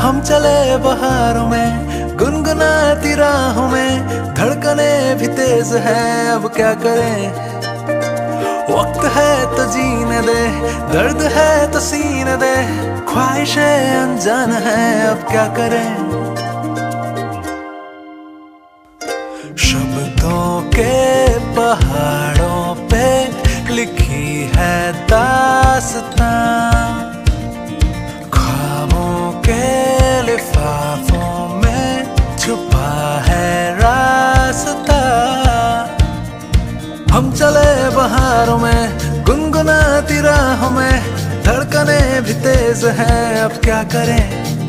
हम चले बहारों में, गुनगुनाती राहों में, धड़कने भी तेज है, अब क्या करें? वक्त है तो जीने दे, दर्द है तो सीने दे, ख्वाहिशें अनजान है, अब क्या करें? शब्दों के पहाड़ों पे लिखी है दास्तां हम चले बहारों में गुनगुनाती राहों में धड़कने भी तेज है अब क्या करें?